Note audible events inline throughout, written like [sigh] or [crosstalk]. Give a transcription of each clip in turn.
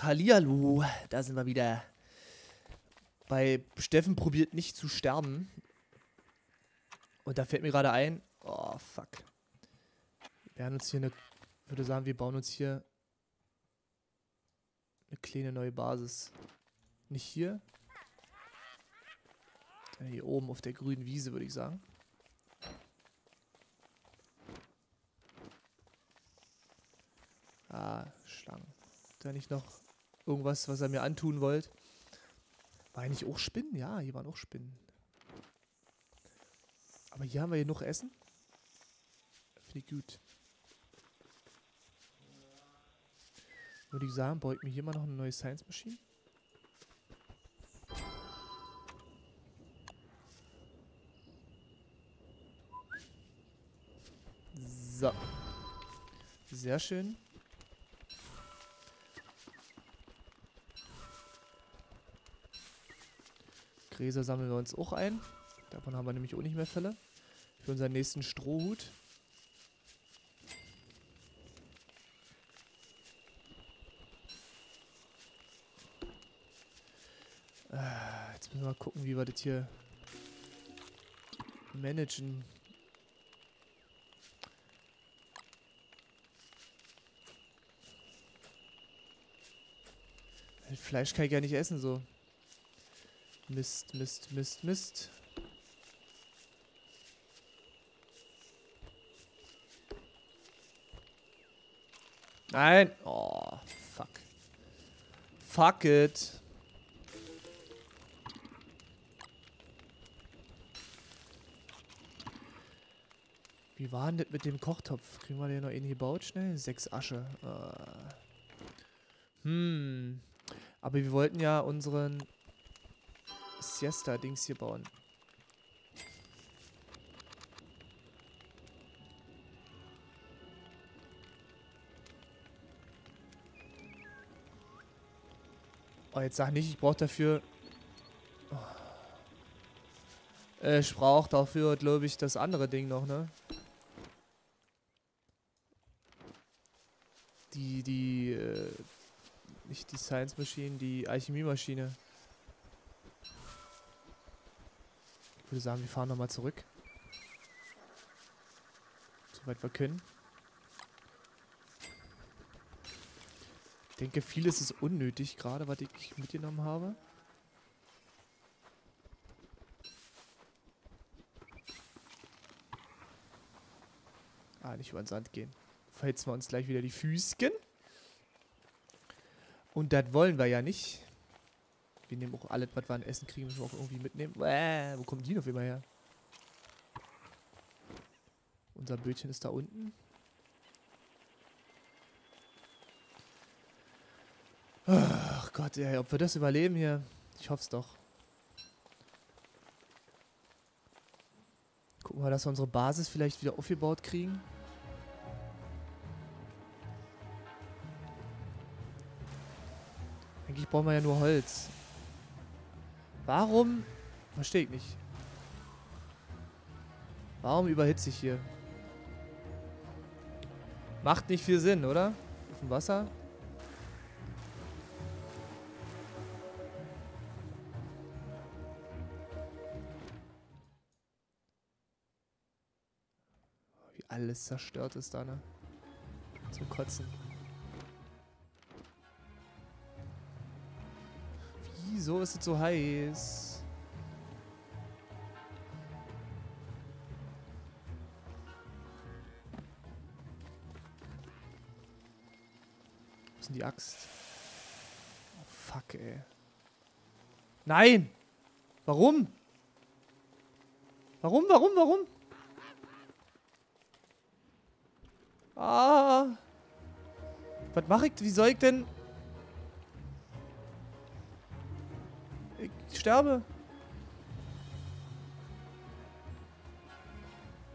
Hallihallo, da sind wir wieder. Bei Steffen probiert nicht zu sterben. Und da fällt mir gerade ein, oh fuck. Wir haben uns hier eine, würde sagen, wir bauen uns hier eine kleine neue Basis. Nicht hier. Hier oben auf der grünen Wiese, würde ich sagen. Ah, Schlangen. Da nicht noch irgendwas, was er mir antun wollt? War eigentlich auch Spinnen? Ja, hier waren auch Spinnen. Aber hier haben wir genug Essen. Finde ich gut. Würde ich sagen, baue ich mir hier mal noch eine neue Science Machine. So. Sehr schön. Gräser sammeln wir uns auch ein. Davon haben wir nämlich auch nicht mehr Fälle. Für unseren nächsten Strohhut. Äh, jetzt müssen wir mal gucken, wie wir das hier managen. Fleisch kann ich ja nicht essen, so. Mist, Mist, Mist, Mist. Nein. Oh, fuck. Fuck it. Wie war denn das mit dem Kochtopf? Kriegen wir den noch in gebaut schnell? Sechs Asche. Uh. Hm. Aber wir wollten ja unseren Siesta-Dings hier bauen. Oh, jetzt sag nicht, ich brauche dafür... Oh. Ich brauche dafür, glaube ich, das andere Ding noch, ne? Die, die, äh, nicht die Science Machine, die Alchemie-Maschine. Ich würde sagen, wir fahren nochmal zurück. Soweit wir können. Ich denke, vieles ist unnötig, gerade was ich mitgenommen habe. Ah, nicht über den Sand gehen. Verhetzen wir uns gleich wieder die Füßchen. Und das wollen wir ja nicht. Wir nehmen auch alles, was wir an Essen kriegen, müssen wir auch irgendwie mitnehmen. Äh, wo kommen die noch immer her? Unser Bötchen ist da unten. Ach Gott, ey, ob wir das überleben hier? Ich hoffe es doch. Gucken wir, dass wir unsere Basis vielleicht wieder aufgebaut kriegen. Eigentlich brauchen wir ja nur Holz. Warum? Verstehe ich nicht. Warum überhitze ich hier? Macht nicht viel Sinn, oder? Auf dem Wasser. Wie alles zerstört ist da, ne? Zum Kotzen. Wieso ist es so heiß? Wo ist denn die Axt? Oh, fuck, ey. Nein! Warum? Warum, warum, warum? Ah! Was mache ich? Wie soll ich denn... sterbe.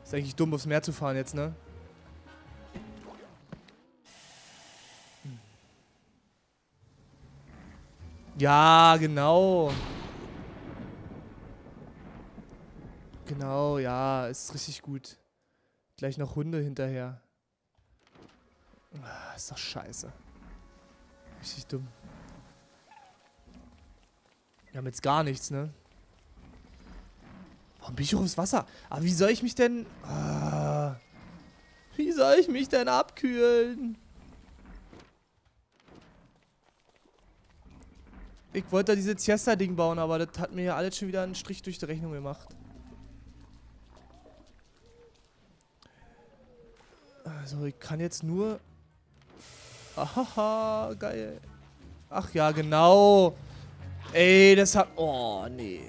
Ist eigentlich dumm, aufs Meer zu fahren jetzt, ne? Ja, genau. Genau, ja, ist richtig gut. Gleich noch Hunde hinterher. Ah, ist doch scheiße. Richtig dumm. Wir haben jetzt gar nichts, ne? Warum bin ich ins Wasser? Aber wie soll ich mich denn... Ah, wie soll ich mich denn abkühlen? Ich wollte da dieses Siesta-Ding bauen, aber das hat mir ja alles schon wieder einen Strich durch die Rechnung gemacht. Also, ich kann jetzt nur... Ahaha, geil. Ach ja, genau. Ey, das hat... Oh, nee.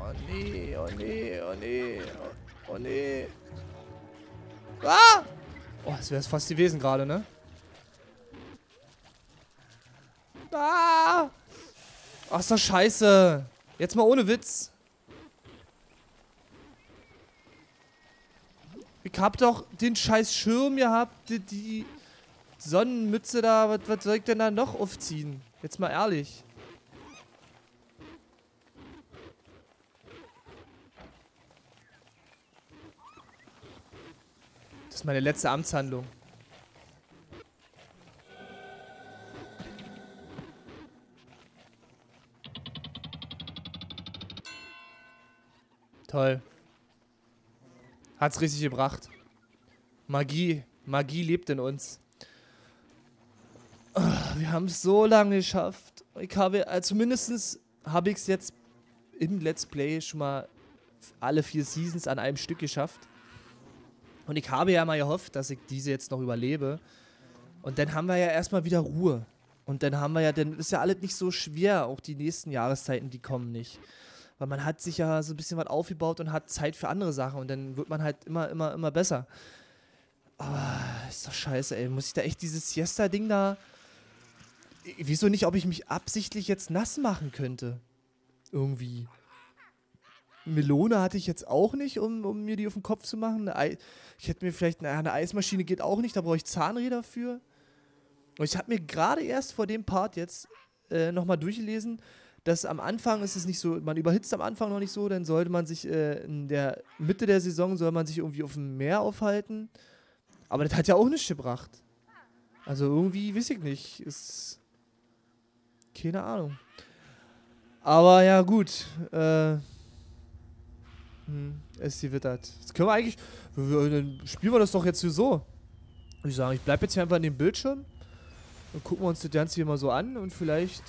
Oh, nee, oh, nee, oh, nee. Oh, nee. Ah! Oh, das wäre es fast gewesen gerade, ne? Ah! Ach, ist doch scheiße. Jetzt mal ohne Witz. Ich hab doch den scheiß Schirm gehabt, die, die Sonnenmütze da. Was, was soll ich denn da noch aufziehen? Jetzt mal ehrlich. Ist meine letzte Amtshandlung. Toll. Hat's richtig gebracht. Magie. Magie lebt in uns. Ah, wir haben es so lange geschafft. Ich habe, also zumindest habe ich es jetzt im Let's Play schon mal alle vier Seasons an einem Stück geschafft. Und ich habe ja mal gehofft, dass ich diese jetzt noch überlebe. Und dann haben wir ja erstmal wieder Ruhe. Und dann haben wir ja, dann ist ja alles nicht so schwer, auch die nächsten Jahreszeiten, die kommen nicht. Weil man hat sich ja so ein bisschen was aufgebaut und hat Zeit für andere Sachen und dann wird man halt immer, immer, immer besser. Aber ist doch scheiße, ey. Muss ich da echt dieses Siesta-Ding da. Wieso nicht, ob ich mich absichtlich jetzt nass machen könnte? Irgendwie. Melone hatte ich jetzt auch nicht, um, um mir die auf den Kopf zu machen. ich hätte mir vielleicht, naja, eine Eismaschine geht auch nicht, da brauche ich Zahnräder für. Und ich habe mir gerade erst vor dem Part jetzt äh, nochmal durchgelesen, dass am Anfang ist es nicht so, man überhitzt am Anfang noch nicht so, dann sollte man sich äh, in der Mitte der Saison, soll man sich irgendwie auf dem Meer aufhalten. Aber das hat ja auch nichts gebracht. Also irgendwie, weiß ich nicht, ist keine Ahnung. Aber ja, gut. Äh, hm, es gewittert. Jetzt können wir eigentlich, dann spielen wir das doch jetzt so. Ich sagen, ich bleibe jetzt hier einfach an dem Bildschirm. Dann gucken wir uns das Ganze hier mal so an und vielleicht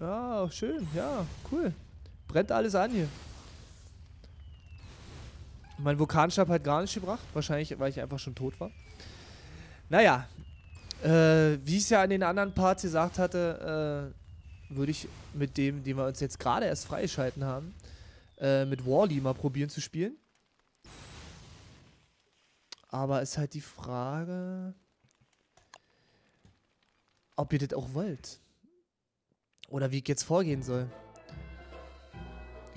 ja, schön. Ja, cool. Brennt alles an hier. Mein Vulkanstab hat gar nicht gebracht. Wahrscheinlich, weil ich einfach schon tot war. Naja. Äh, wie ich es ja an den anderen Parts gesagt hatte, äh, würde ich mit dem, den wir uns jetzt gerade erst freischalten haben, äh, mit Wally mal probieren zu spielen. Aber ist halt die Frage, ob ihr das auch wollt. Oder wie ich jetzt vorgehen soll.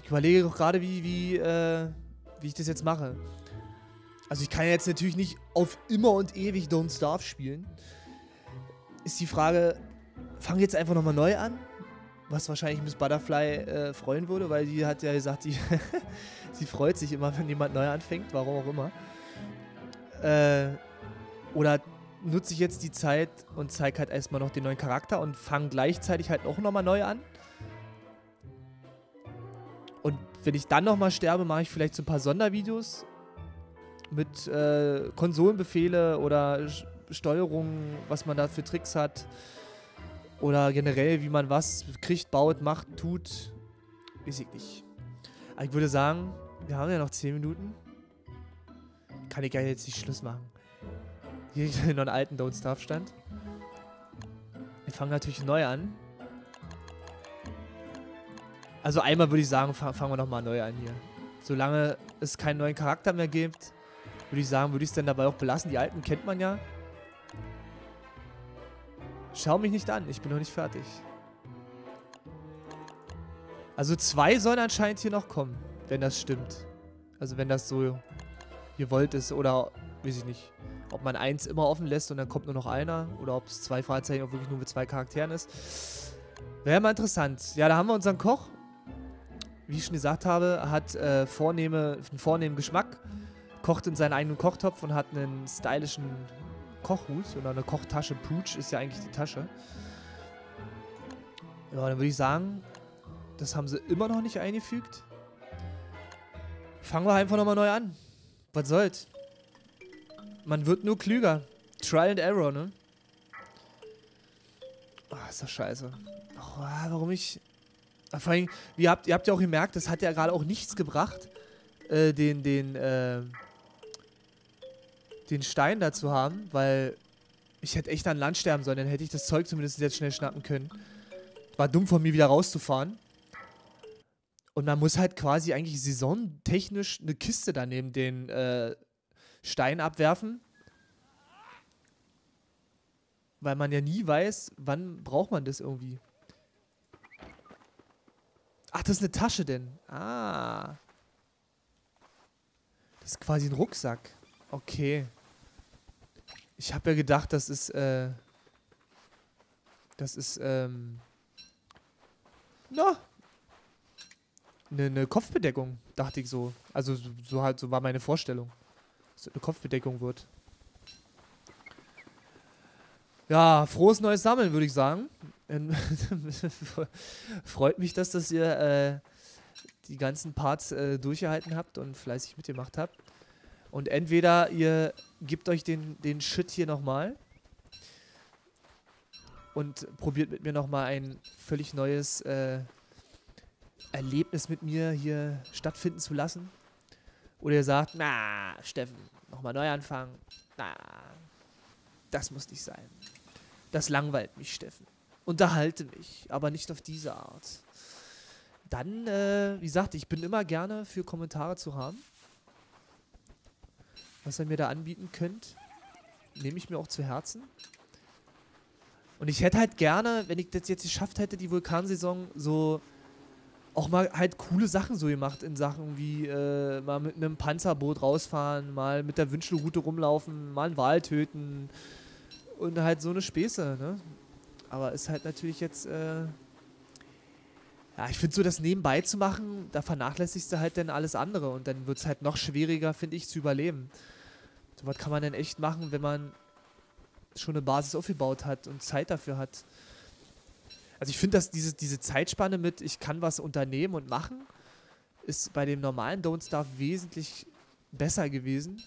Ich überlege doch gerade, wie, wie, äh, wie ich das jetzt mache. Also ich kann jetzt natürlich nicht auf immer und ewig Don't Starve spielen. Ist die Frage, fang jetzt einfach nochmal neu an? Was wahrscheinlich Miss Butterfly äh, freuen würde, weil die hat ja gesagt, die [laughs] sie freut sich immer, wenn jemand neu anfängt, warum auch immer. Äh, oder nutze ich jetzt die Zeit und zeige halt erstmal noch den neuen Charakter und fange gleichzeitig halt auch nochmal neu an. Und wenn ich dann nochmal sterbe, mache ich vielleicht so ein paar Sondervideos mit äh, Konsolenbefehle oder Steuerungen, was man da für Tricks hat. Oder generell, wie man was kriegt, baut, macht, tut. Weiß ich nicht. Aber ich würde sagen, wir haben ja noch 10 Minuten. Kann ich ja jetzt nicht Schluss machen. Hier [laughs] noch einen alten Don't Starve stand. Wir fangen natürlich neu an. Also einmal würde ich sagen, fangen wir nochmal neu an hier. Solange es keinen neuen Charakter mehr gibt, würde ich sagen, würde ich es dann dabei auch belassen. Die alten kennt man ja. Schau mich nicht an, ich bin noch nicht fertig. Also zwei sollen anscheinend hier noch kommen, wenn das stimmt. Also wenn das so gewollt ist oder, weiß ich nicht. Ob man eins immer offen lässt und dann kommt nur noch einer. Oder ob es zwei Fahrzeichen auch wirklich nur mit zwei Charakteren ist. Wäre mal interessant. Ja, da haben wir unseren Koch. Wie ich schon gesagt habe, hat äh, vornehme, einen vornehmen Geschmack. Kocht in seinen eigenen Kochtopf und hat einen stylischen Kochhut oder eine Kochtasche. Pooch ist ja eigentlich die Tasche. Ja, dann würde ich sagen, das haben sie immer noch nicht eingefügt. Fangen wir einfach nochmal neu an. Was soll's? Man wird nur klüger. Trial and Error, ne? Oh, ist das scheiße. Oh, warum ich... Ah, vor allem, ihr habt, ihr habt ja auch gemerkt, das hat ja gerade auch nichts gebracht, äh, den, den, äh, den Stein da zu haben, weil ich hätte echt an Land sterben sollen, dann hätte ich das Zeug zumindest jetzt schnell schnappen können. War dumm von mir wieder rauszufahren. Und man muss halt quasi eigentlich saisontechnisch eine Kiste da neben den äh, Stein abwerfen. Weil man ja nie weiß, wann braucht man das irgendwie. Ach, das ist eine Tasche denn. Ah. Das ist quasi ein Rucksack. Okay. Ich habe ja gedacht, das ist, äh... Das ist, ähm... Na, eine, eine Kopfbedeckung, dachte ich so. Also so, so halt, so war meine Vorstellung. Dass es eine Kopfbedeckung wird. Ja, frohes neues Sammeln, würde ich sagen. Ähm, [laughs] freut mich, dass das ihr äh, die ganzen Parts äh, durchgehalten habt und fleißig mitgemacht habt. Und entweder ihr gebt euch den, den Shit hier nochmal und probiert mit mir nochmal ein völlig neues äh, Erlebnis mit mir hier stattfinden zu lassen. Oder ihr sagt, na, Steffen, nochmal neu anfangen. Na, das muss nicht sein. Das langweilt mich, Steffen. Unterhalte mich, aber nicht auf diese Art. Dann, äh, wie gesagt, ich bin immer gerne für Kommentare zu haben. Was ihr mir da anbieten könnt, nehme ich mir auch zu Herzen. Und ich hätte halt gerne, wenn ich das jetzt geschafft hätte, die Vulkansaison so auch mal halt coole Sachen so gemacht in Sachen wie äh, mal mit einem Panzerboot rausfahren, mal mit der Wünschelroute rumlaufen, mal einen Wal töten und halt so eine Späße, ne? Aber ist halt natürlich jetzt, äh ja, ich finde so, das nebenbei zu machen, da vernachlässigst du halt dann alles andere und dann wird es halt noch schwieriger, finde ich, zu überleben. So was kann man denn echt machen, wenn man schon eine Basis aufgebaut hat und Zeit dafür hat. Also ich finde, dass diese, diese Zeitspanne mit, ich kann was unternehmen und machen, ist bei dem normalen Don't Starve wesentlich besser gewesen.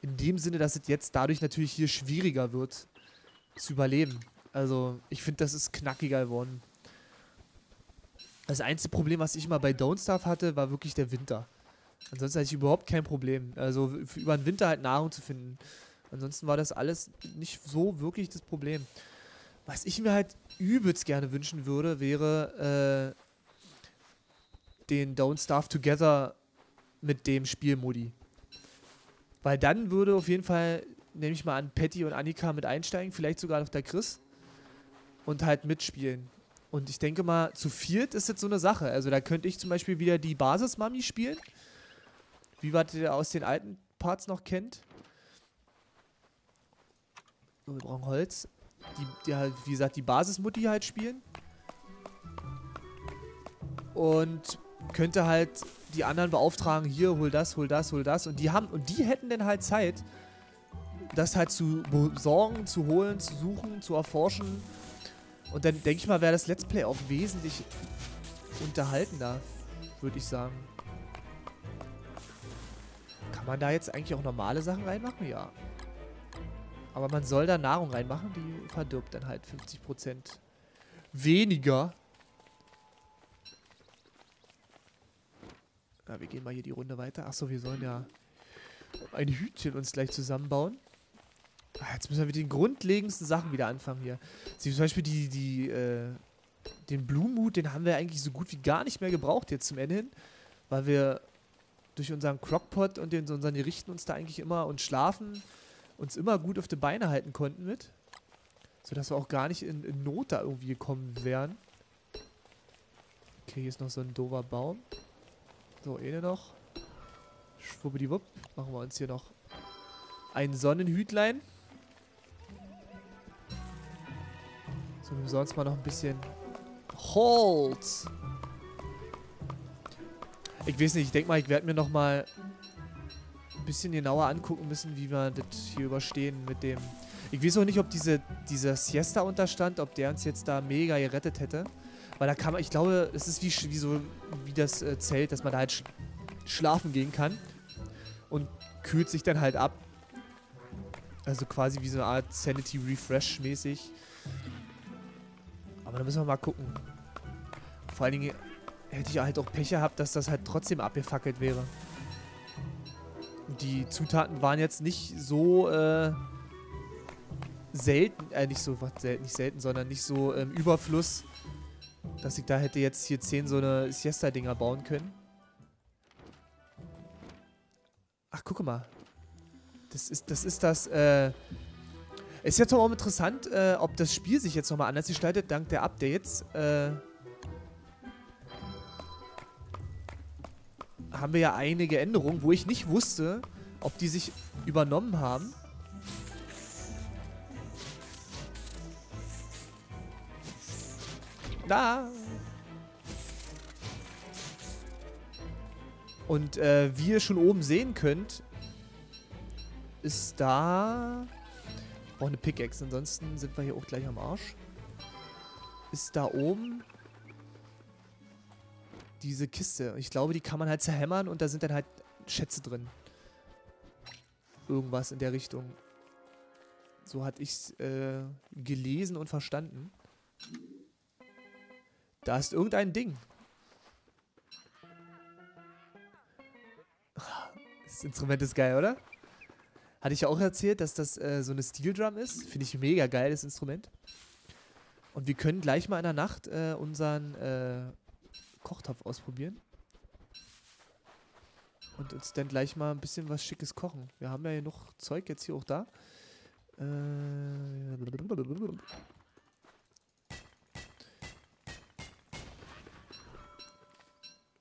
In dem Sinne, dass es jetzt dadurch natürlich hier schwieriger wird zu überleben. Also ich finde, das ist knackiger geworden. Das einzige Problem, was ich immer bei Don't Starve hatte, war wirklich der Winter. Ansonsten hatte ich überhaupt kein Problem. Also über den Winter halt Nahrung zu finden. Ansonsten war das alles nicht so wirklich das Problem. Was ich mir halt übelst gerne wünschen würde, wäre äh, den Don't Starve Together mit dem Spielmodi. Weil dann würde auf jeden Fall, nehme ich mal an, Patty und Annika mit einsteigen, vielleicht sogar noch der Chris und halt mitspielen. Und ich denke mal, zu viert ist jetzt so eine Sache. Also da könnte ich zum Beispiel wieder die Basis-Mami spielen. Wie was ihr aus den alten Parts noch kennt. So, wir brauchen Holz die, die halt, wie gesagt, die Basismutti halt spielen. Und könnte halt die anderen beauftragen, hier, hol das, hol das, hol das. Und die haben, und die hätten dann halt Zeit, das halt zu besorgen, zu holen, zu suchen, zu erforschen. Und dann denke ich mal, wäre das Let's Play auch wesentlich unterhaltender, würde ich sagen. Kann man da jetzt eigentlich auch normale Sachen reinmachen? Ja. Aber man soll da Nahrung reinmachen, die verdirbt dann halt 50% weniger. Ja, wir gehen mal hier die Runde weiter. Achso, wir sollen ja ein Hütchen uns gleich zusammenbauen. Ah, jetzt müssen wir mit den grundlegendsten Sachen wieder anfangen hier. Sie zum Beispiel die, die, äh, den Blumenhut, den haben wir eigentlich so gut wie gar nicht mehr gebraucht jetzt zum Ende hin. Weil wir durch unseren Crockpot und den, unseren Gerichten uns da eigentlich immer und schlafen uns immer gut auf die Beine halten konnten mit. Sodass wir auch gar nicht in, in Not da irgendwie gekommen wären. Okay, hier ist noch so ein doofer Baum. So, eine noch. Schwuppdiwupp. Machen wir uns hier noch ein Sonnenhütlein. So, wir sonst mal noch ein bisschen Holz. Ich weiß nicht, ich denke mal, ich werde mir noch mal bisschen genauer angucken müssen, wie wir das hier überstehen mit dem... Ich weiß auch nicht, ob diese, dieser Siesta-Unterstand, ob der uns jetzt da mega gerettet hätte. Weil da kann man, ich glaube, es ist wie, wie so wie das äh, Zelt, dass man da halt sch schlafen gehen kann. Und kühlt sich dann halt ab. Also quasi wie so eine Art Sanity Refresh mäßig. Aber da müssen wir mal gucken. Vor allen Dingen hätte ich halt auch Pech gehabt, dass das halt trotzdem abgefackelt wäre. Die Zutaten waren jetzt nicht so äh, selten, äh, nicht so, was selten, nicht selten, sondern nicht so im ähm, Überfluss, dass ich da hätte jetzt hier 10 so eine Siesta-Dinger bauen können. Ach, guck mal. Das ist das, ist das äh, ist jetzt auch interessant, äh, ob das Spiel sich jetzt nochmal anders gestaltet, dank der Updates. Äh, haben wir ja einige Änderungen, wo ich nicht wusste, ob die sich übernommen haben. Da. Und äh, wie ihr schon oben sehen könnt, ist da... Ich brauche eine Pickaxe, ansonsten sind wir hier auch gleich am Arsch. Ist da oben diese Kiste. Ich glaube, die kann man halt zerhämmern und da sind dann halt Schätze drin. Irgendwas in der Richtung. So hatte ich es äh, gelesen und verstanden. Da ist irgendein Ding. [laughs] Das Instrument ist geil, oder? Hatte ich ja auch erzählt, dass das äh, so eine Steel Drum ist. Finde ich mega geil, das Instrument. Und wir können gleich mal in der Nacht äh, unseren äh, Kochtopf ausprobieren. Und uns dann gleich mal ein bisschen was Schickes kochen. Wir haben ja hier noch Zeug jetzt hier auch da. Äh,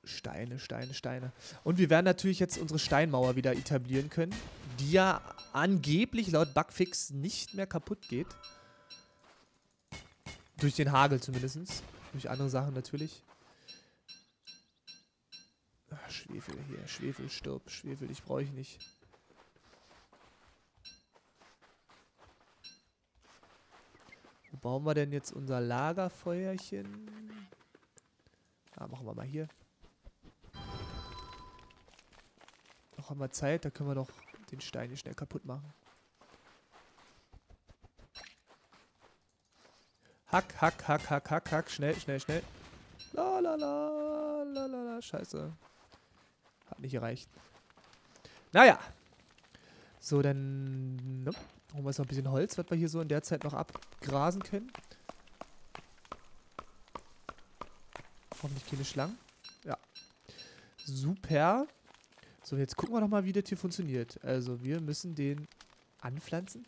Steine, Steine, Steine. Und wir werden natürlich jetzt unsere Steinmauer wieder etablieren können, die ja angeblich laut Bugfix nicht mehr kaputt geht. Durch den Hagel zumindest. Durch andere Sachen natürlich. Schwefel hier. Schwefel, stirb. Schwefel, ich brauche ich nicht. Wo bauen wir denn jetzt unser Lagerfeuerchen? Ah, machen wir mal hier. Noch haben wir Zeit, da können wir doch den Stein hier schnell kaputt machen. Hack, hack, hack, hack, hack, hack. Schnell, schnell, schnell. La la la la la la. Scheiße. Hat nicht gereicht. Naja. So, dann ne, holen wir jetzt noch ein bisschen Holz, was wir hier so in der Zeit noch abgrasen können. Hoffentlich keine Schlangen. Ja. Super. So, jetzt gucken wir doch mal, wie das hier funktioniert. Also, wir müssen den anpflanzen.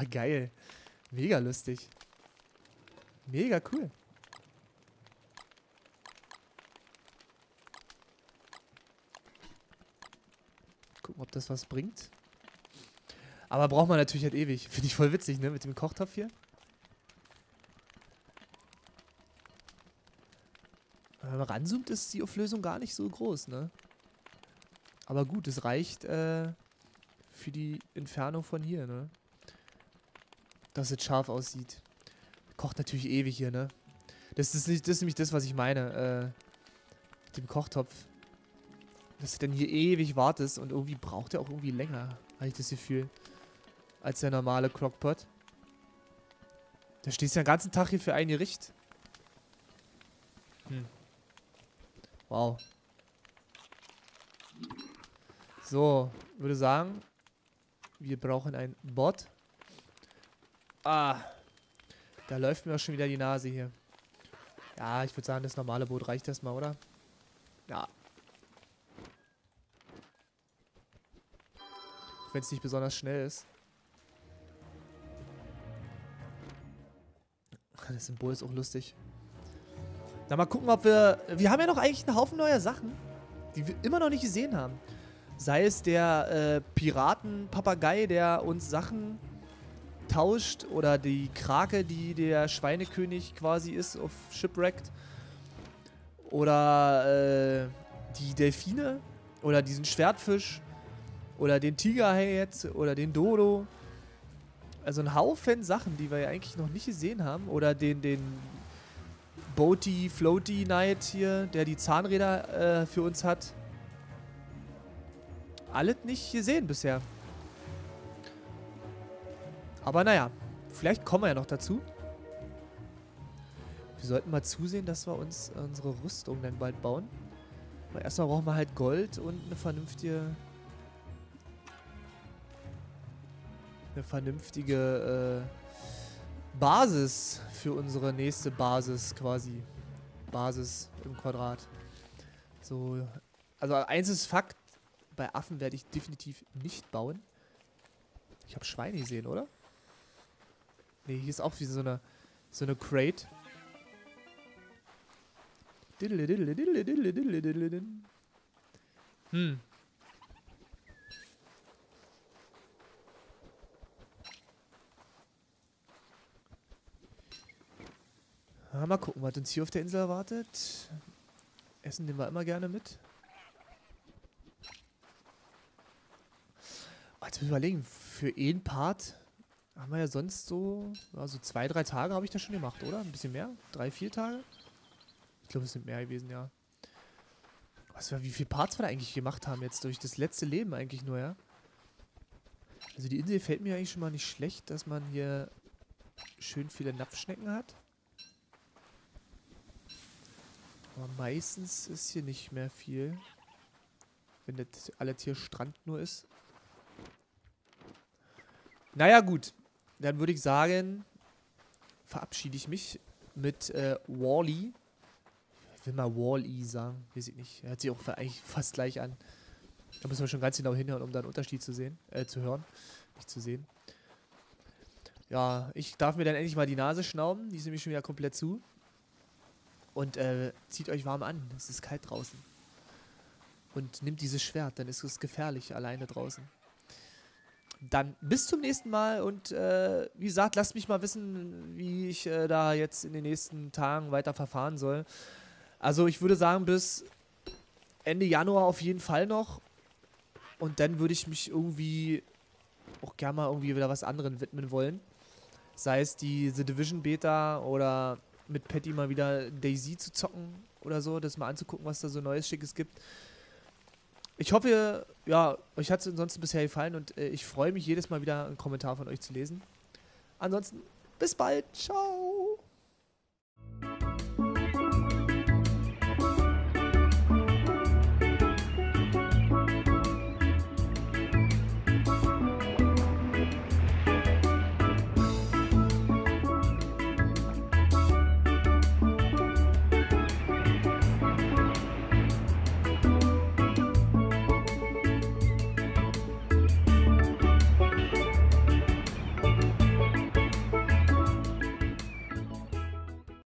[laughs] Geil. Mega lustig. Mega cool. Ob das was bringt. Aber braucht man natürlich halt ewig. Finde ich voll witzig, ne? Mit dem Kochtopf hier. Wenn man ranzoomt, ist die Auflösung gar nicht so groß, ne? Aber gut, es reicht äh, für die Entfernung von hier, ne? Dass es scharf aussieht. Kocht natürlich ewig hier, ne? Das ist, nicht, das ist nämlich das, was ich meine. Äh, mit dem Kochtopf dass du dann hier ewig wartest und irgendwie braucht er auch irgendwie länger, habe ich das Gefühl, als der normale Crockpot. Da stehst du den ganzen Tag hier für ein Gericht. Hm. Wow. So, würde sagen, wir brauchen ein Bot. Ah, da läuft mir auch schon wieder die Nase hier. Ja, ich würde sagen, das normale Boot reicht erstmal, oder? Ja, wenn es nicht besonders schnell ist. Das Symbol ist auch lustig. Na, mal gucken, ob wir... Wir haben ja noch eigentlich einen Haufen neuer Sachen, die wir immer noch nicht gesehen haben. Sei es der äh, Piraten-Papagei, der uns Sachen tauscht, oder die Krake, die der Schweinekönig quasi ist auf Shipwrecked. Oder äh, die Delfine, oder diesen Schwertfisch Oder den Tigerhai jetzt. Oder den Dodo. Also ein Haufen Sachen, die wir ja eigentlich noch nicht gesehen haben. Oder den, den Boaty Floaty Knight hier, der die Zahnräder äh, für uns hat. Alles nicht gesehen bisher. Aber naja, vielleicht kommen wir ja noch dazu. Wir sollten mal zusehen, dass wir uns unsere Rüstung dann bald bauen. Aber erstmal brauchen wir halt Gold und eine vernünftige... Eine vernünftige äh, Basis für unsere nächste Basis quasi. Basis im Quadrat. So, also eins ist Fakt, bei Affen werde ich definitiv nicht bauen. Ich habe Schweine gesehen, oder? Ne, hier ist auch wie so eine, so eine Crate. Hm. Ja, mal gucken, was uns hier auf der Insel erwartet. Essen nehmen wir immer gerne mit. Oh, jetzt müssen wir überlegen, für einen Part haben wir ja sonst so, also zwei, drei Tage habe ich das schon gemacht, oder? Ein bisschen mehr? Drei, vier Tage? Ich glaube, es sind mehr gewesen, ja. Was wir, wie viele Parts wir da eigentlich gemacht haben jetzt durch das letzte Leben eigentlich nur, ja? Also die Insel fällt mir eigentlich schon mal nicht schlecht, dass man hier schön viele Napfschnecken hat. Aber meistens ist hier nicht mehr viel. Wenn das alles hier Strand nur ist. Naja, gut. Dann würde ich sagen, verabschiede ich mich mit äh, Wally. Ich will mal Wall-E sagen. Weiß ich nicht. Hört sich auch eigentlich fast gleich an. Da müssen wir schon ganz genau hinhören, um da einen Unterschied zu sehen, äh, zu hören. Nicht zu sehen. Ja, ich darf mir dann endlich mal die Nase schnauben. Die ist nämlich schon wieder komplett zu. Und äh, zieht euch warm an. Es ist kalt draußen. Und nimmt dieses Schwert, dann ist es gefährlich alleine draußen. Dann bis zum nächsten Mal und äh, wie gesagt, lasst mich mal wissen, wie ich äh, da jetzt in den nächsten Tagen weiter verfahren soll. Also ich würde sagen, bis Ende Januar auf jeden Fall noch. Und dann würde ich mich irgendwie auch gerne mal irgendwie wieder was anderem widmen wollen. Sei es die The Division Beta oder mit Patty mal wieder Daisy zu zocken oder so, das mal anzugucken, was da so Neues Schickes gibt. Ich hoffe, ja, euch hat es ansonsten bisher gefallen und äh, ich freue mich jedes Mal wieder einen Kommentar von euch zu lesen. Ansonsten, bis bald. Ciao.